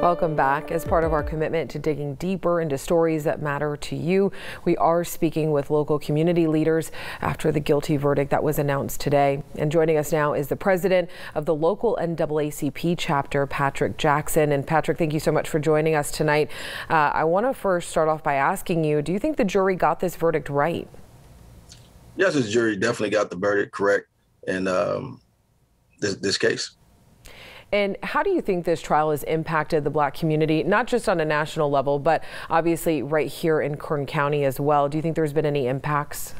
Welcome back. As part of our commitment to digging deeper into stories that matter to you, we are speaking with local community leaders after the guilty verdict that was announced today. And joining us now is the president of the local NAACP chapter, Patrick Jackson. And Patrick, thank you so much for joining us tonight. Uh, I want to first start off by asking you, do you think the jury got this verdict right? Yes, the jury definitely got the verdict correct in um, this, this case. And how do you think this trial has impacted the black community, not just on a national level, but obviously right here in Kern County as well? Do you think there's been any impacts?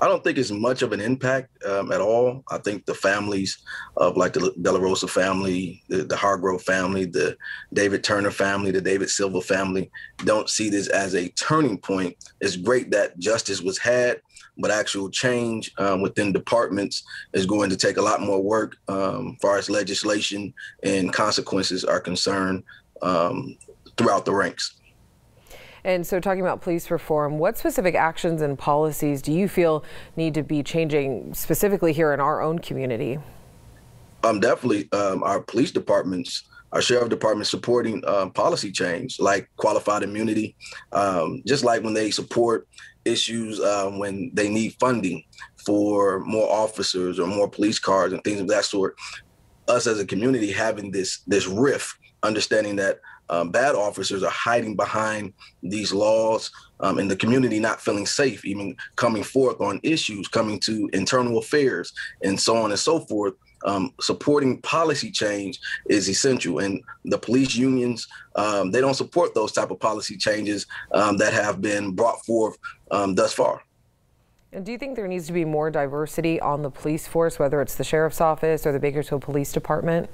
I don't think it's much of an impact um, at all. I think the families of like the De La Rosa family, the, the Hargrove family, the David Turner family, the David Silva family don't see this as a turning point. It's great that justice was had, but actual change um, within departments is going to take a lot more work um, far as legislation and consequences are concerned um, throughout the ranks. And so, talking about police reform, what specific actions and policies do you feel need to be changing specifically here in our own community? Um, definitely, um, our police departments, our sheriff department supporting um, policy change like qualified immunity, um, just like when they support issues um, when they need funding for more officers or more police cars and things of that sort. Us as a community having this this rift, understanding that um, bad officers are hiding behind these laws um, and the community not feeling safe, even coming forth on issues, coming to internal affairs, and so on and so forth. Um, supporting policy change is essential, and the police unions um, they don't support those type of policy changes um, that have been brought forth um, thus far. And do you think there needs to be more diversity on the police force, whether it's the sheriff's office or the Bakersfield Police Department?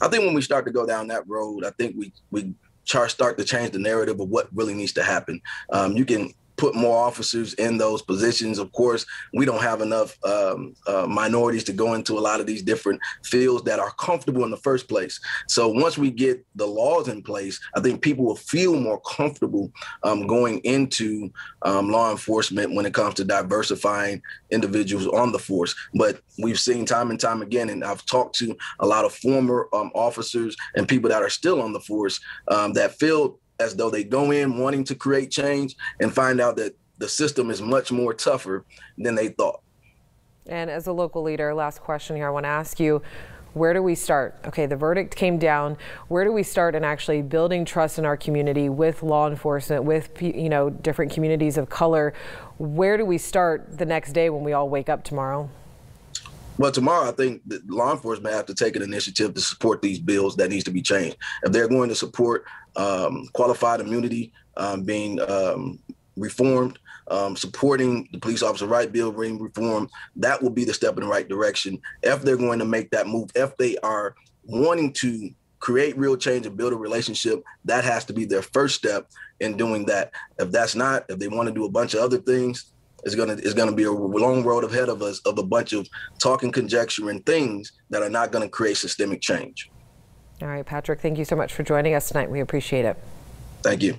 I think when we start to go down that road, I think we we start to change the narrative of what really needs to happen. Um, you can put more officers in those positions. Of course, we don't have enough um, uh, minorities to go into a lot of these different fields that are comfortable in the first place. So once we get the laws in place, I think people will feel more comfortable um, going into um, law enforcement when it comes to diversifying individuals on the force. But we've seen time and time again, and I've talked to a lot of former um, officers and people that are still on the force um, that feel as though they go in wanting to create change and find out that the system is much more tougher than they thought. And as a local leader, last question here I want to ask you where do we start? Okay, the verdict came down. Where do we start in actually building trust in our community with law enforcement, with you know different communities of color? Where do we start the next day when we all wake up tomorrow? Well, tomorrow I think law enforcement have to take an initiative to support these bills that needs to be changed. If they're going to support um, qualified immunity um, being um, reformed, um, supporting the police officer right bill being reformed, that will be the step in the right direction. If they're going to make that move, if they are wanting to create real change and build a relationship, that has to be their first step in doing that. If that's not, if they want to do a bunch of other things, it's gonna it's gonna be a long road ahead of us of a bunch of talking, conjecture, and things that are not going to create systemic change. All right, Patrick. Thank you so much for joining us tonight. We appreciate it. Thank you.